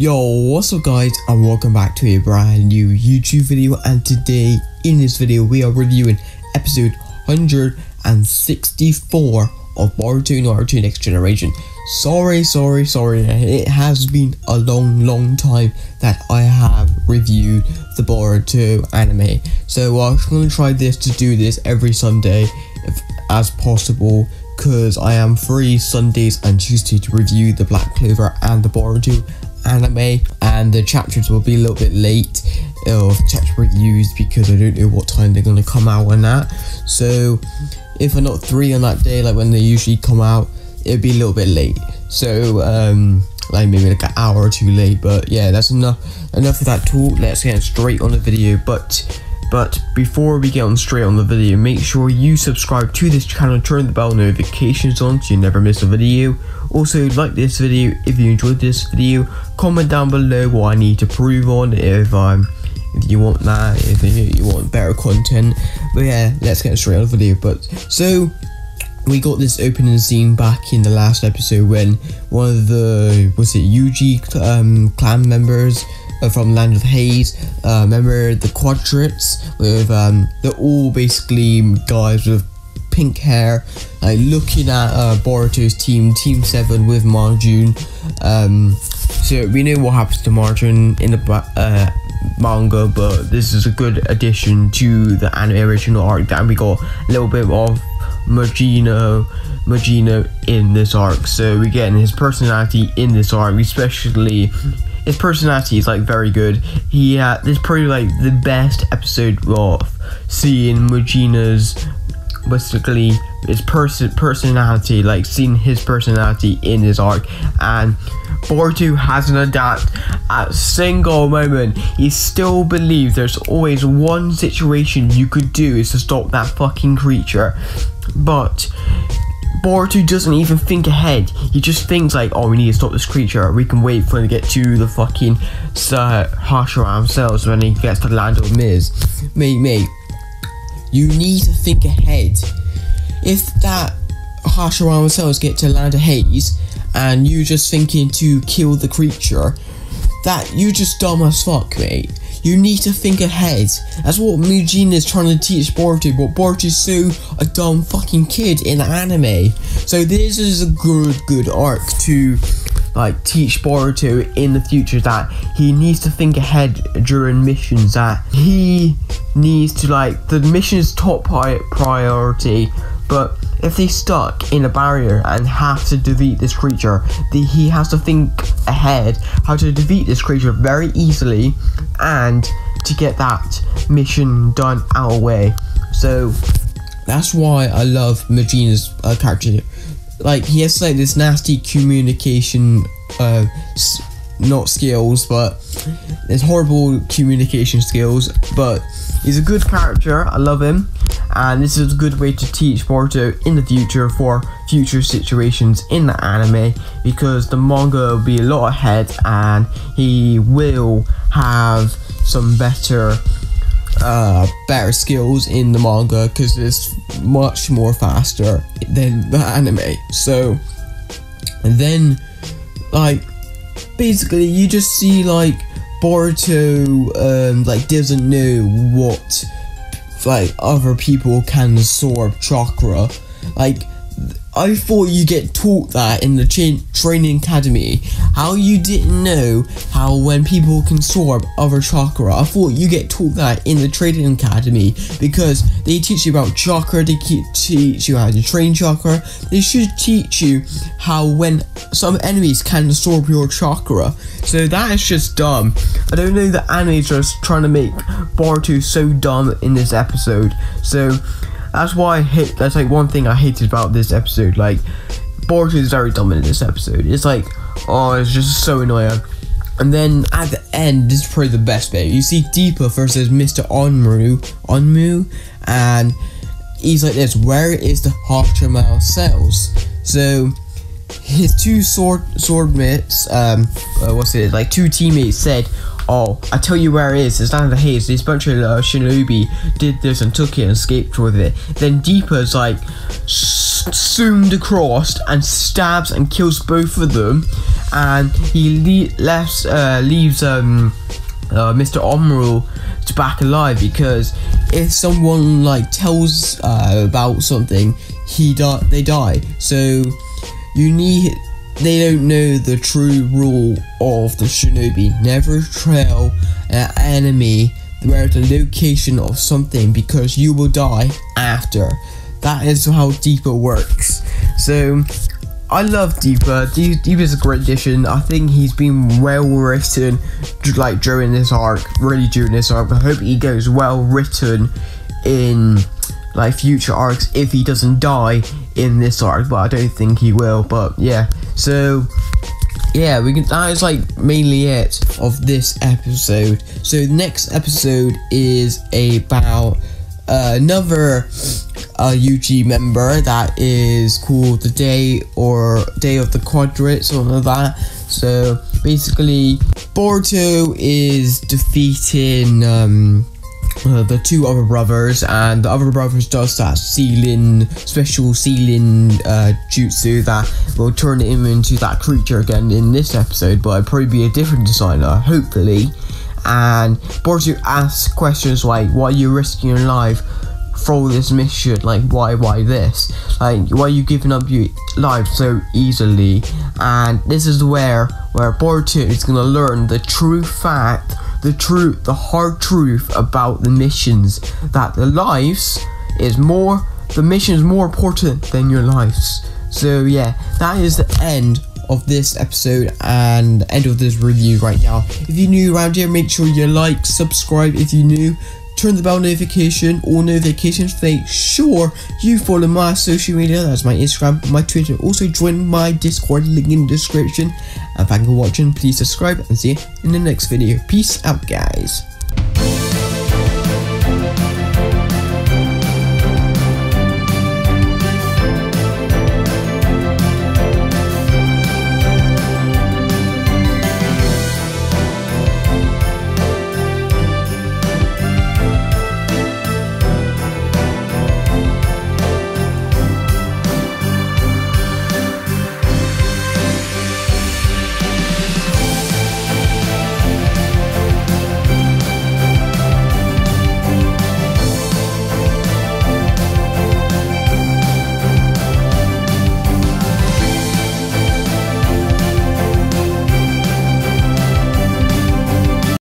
Yo, what's up guys and welcome back to a brand new YouTube video and today in this video we are reviewing episode 164 of Boruto Naruto Next Generation. Sorry, sorry, sorry, it has been a long, long time that I have reviewed the Boruto anime. So I'm going to try this to do this every Sunday if, as possible because I am free Sundays and Tuesday to review the Black Clover and the Boruto anime and the chapters will be a little bit late of chapter reviews because I don't know what time they're going to come out on that. So if I'm not three on that day like when they usually come out it'll be a little bit late. So um like maybe like an hour or two late but yeah that's enough enough of that talk. Let's get straight on the video. But but before we get on straight on the video, make sure you subscribe to this channel and turn the bell notifications on so you never miss a video. Also, like this video if you enjoyed this video. Comment down below what I need to prove on if um if you want that, if you want better content. But yeah, let's get straight on the video. But so we got this opening scene back in the last episode when one of the was it Yuji um, clan members uh, from Land of Haze. Uh, remember the Quadrants with um, they're all basically guys with pink hair, like looking at uh, Boruto's team, Team Seven with Marjun. Um, so we know what happens to Marjun in the uh, manga, but this is a good addition to the anime original arc. And we got a little bit of Mujina, Mujina in this arc. So we're getting his personality in this arc, especially his personality is like very good. He uh, this is probably like the best episode of seeing Mujina's basically his person personality, like seeing his personality in his arc, and Boruto hasn't adapted at a single moment. He still believes there's always one situation you could do is to stop that fucking creature, but Boruto doesn't even think ahead. He just thinks like, oh, we need to stop this creature. We can wait for him to get to the fucking uh, Hashirama cells when he gets to the land of Miz. Mate, mate, you need to think ahead. If that Hashirama cells get to land of Haze, and you just thinking to kill the creature, that you just dumb as fuck, mate. You need to think ahead. That's what Mujin is trying to teach Boruto, but Boruto's so a dumb fucking kid in anime. So this is a good, good arc to like teach Boruto in the future that he needs to think ahead during missions that he needs to like the mission's top priority but if they stuck in a barrier and have to defeat this creature, the, he has to think ahead how to defeat this creature very easily and to get that mission done our way. So that's why I love Mujina's uh, character. Like he has like this nasty communication, uh, not skills, but his horrible communication skills. But he's a good character. I love him and this is a good way to teach Boruto in the future for future situations in the anime because the manga will be a lot ahead and he will have some better uh, better skills in the manga because it's much more faster than the anime. So and then like basically you just see like Boruto um, like doesn't know what like other people can absorb chakra. Like I thought you get taught that in the cha- training academy. How you didn't know how when people can absorb other chakra. I thought you get taught that in the training academy because they teach you about chakra. They teach you how to train chakra. They should teach you how when some enemies can absorb your chakra. So that is just dumb. I don't know the just trying to make Boruto so dumb in this episode. So that's why I hate. That's like one thing I hated about this episode. Like, Boruto is very dominant in this episode. It's like, oh, it's just so annoying. And then at the end, this is probably the best bit. You see Deepa versus Mr. Onmu, Onmu, and he's like this. Where is the Hashirama cells? So his two sword sword mates, um, uh, what's it like? Two teammates said, Oh, I tell you where it is. It's down in the haze. This bunch of uh, shinobi did this and took it and escaped with it. Then Deepa's like zoomed across and stabs and kills both of them. and he le- left, uh, leaves um, uh, Mr. Omru to back alive because if someone like tells uh, about something, he die, they die. So you need they don't know the true rule of the shinobi. Never trail an enemy where the location of something because you will die after. That is how Deepa works. So I love Deepa. Deepa is a great addition. I think he's been well written, like during this arc, really during this arc. I hope he goes well written in like future arcs if he doesn't die in this arc, but I don't think he will. But yeah, so yeah, we can. That is like mainly it of this episode. So the next episode is about uh, another uh, UG member that is called the Day or Day of the Quadrant, something like that. So basically, Boruto is defeating. Um, uh, the two other brothers, and the other brothers does that sealing, special sealing uh, jutsu that will turn him into that creature again in this episode, but it'll probably be a different designer, hopefully. And Boruto asks questions like, why are you risking your life for this mission? Like, why, why this? Like, why are you giving up your life so easily? And this is where, where Boruto is gonna learn the true fact the truth, the hard truth about the missions that the lives is more, the mission is more important than your lives. So yeah, that is the end of this episode and end of this review right now. If you're new around here, make sure you like, subscribe if you're new, turn the bell notification or notifications to make sure you follow my social media. That's my instagram my twitter also join my discord link in the description. And thank you for watching please subscribe. And see you in the next video. Peace out guys